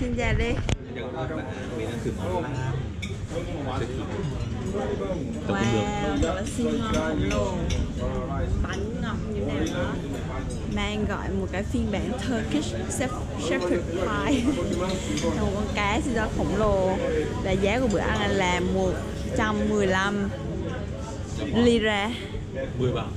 xin chào đi Wow, thật là xiên ngon luôn Bánh ngọt như nào đó. Mang gọi một cái phiên bản Turkish Shepherd Pie. Là một con cá siêu to khổng lồ. Và giá của bữa ăn là 115 lira. 10 bảng.